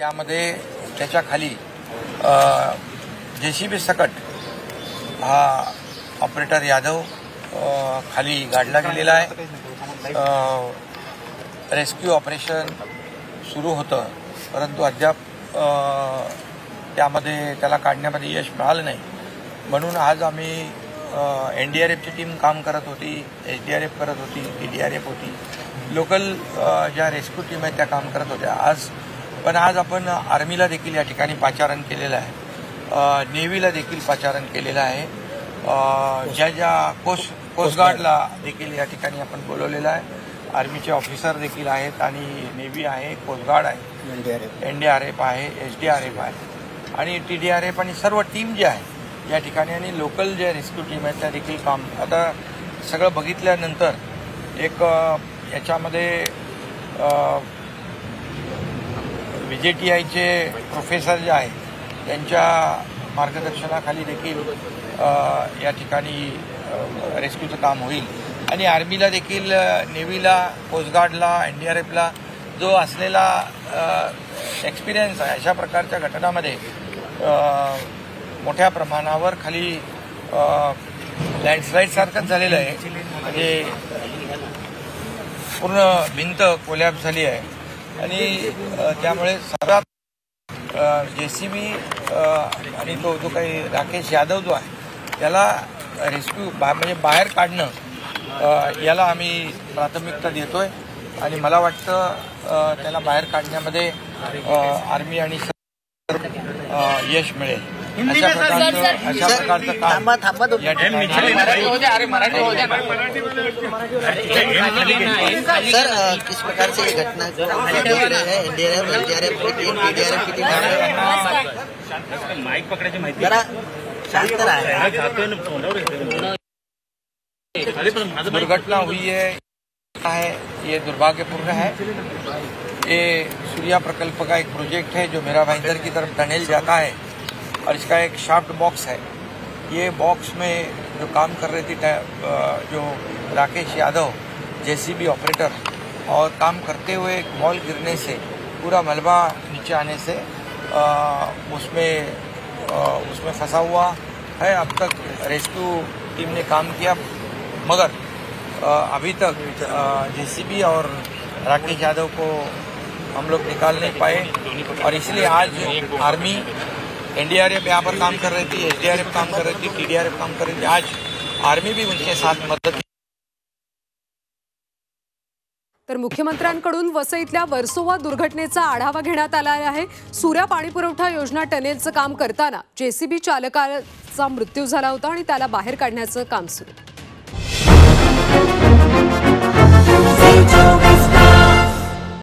त्यामध्ये त्याच्याखाली जे सी बी सकट हा ऑपरेटर यादव खाली गाडला गेलेला आहे. रेस्क्यू ऑपरेशन सुरू होतं परंतु अद्याप त्यामध्ये त्याला काढण्यामध्ये यश मिळालं नाही. म्हणून आज आम्ही एन डी आर एफची टीम काम करत होती एच डी आर एफ करत होती टी डी आर एफ होती. लोकल ज्या रेस्क्यू टीम आहेत त्या काम करत होत्या. आज पण आज आपण आर्मीला देखील या ठिकाणी पाचारण केलेलं आहे. नेव्हीला देखील पाचारण केलेलं आहे. ज्या ज्या कोस्ट कोस्टगार्डला देखील या ठिकाणी आपण बोलवलेलं आहे. आर्मीचे ऑफिसर देखील आहेत आणि नेव्ही आहे कोस्टगार्ड आहे. एन डी आर एफ आहे एच डी आर एफ आहे. आणि टी डी आर एफ आणि सर्व टीम जे आहे या ठिकाणी आणि लोकल जे रेस्क्यू टीम आहेत त्या देखील काम आता सगळं बघितल्यानंतर एक याच्यामध्ये व्ही जे टी आयचे प्रोफेसर जे आहेत त्यांच्या मार्गदर्शनाखाली देखील या ठिकाणी रेस्क्यूचं काम होईल. आणि आर्मीला देखील नेव्हीला कोस्टगार्डला एन डी आर एफला जो असलेला एक्सपिरियन्स आहे अशा प्रकारच्या घटनामध्ये मोठ्या प्रमाणावर खाली लँडस्लाईडसारखंच झालेलं आहे. म्हणजे पूर्ण भिंत कोलॅप झाली आहे. आणि त्यामुळे सर्वात जे सी बी आणि तो जो काही राकेश यादव जो आहे त्याला रेस्क्यू बा म्हणजे बाहेर काढणं याला आम्ही प्राथमिकता देतोय. आणि मला वाटतं त्याला बाहेर काढण्यामध्ये आर्मी आणि यश मिळेल. अशा प्रकारचं अशा प्रकारचं काम थांबा थांबा ठिकाणी सर किस प्रकार से ये घटना हैं एनडीआरएफ एनडीआरएफ की टीम की टीम माईक पकडायची माहिती जरा शांत रहा दुर्घटना हुई है है ये दुर्भाग्यपूर्ण है। ये सूर्या प्रकल्प का एक प्रोजेक्ट है जो मेरा भाईंदर की तरफ़ टनेल जाता है। और इसका एक शाफ्ट बॉक्स है। ये बॉक्स में जो काम कर रही थी जो राकेश यादव जेसीबी ऑपरेटर और काम करते हुए एक बॉल गिरने से पूरा मलबा नीचे आने से अ, उसमें अ, उसमें फंसा हुआ है। अब तक रेस्क्यू टीम ने काम किया मगर अ, अभी तक जेसीबी और राकेश यादव को हम लोग निकाल नहीं पाए। और इसलिए आज आर्मी एनडीआरएफ यहाँ पर काम कर रही थी एसडीआरएफ काम कर रही थी टीडीआरएफ काम कर रही थी। आज आर्मी भी उनके साथ मदद तर मुख्यमंत्र्यांकडून वसईतल्या वर्सोवा दुर्घटनेचा आढावा घेण्यात आला आहे. सूर्या पाणीपुरवठा योजना टनेलचं काम करताना जेसीबी चालकाचा मृत्यू झाला होता आणि त्याला बाहेर काढण्याचं काम सुरू.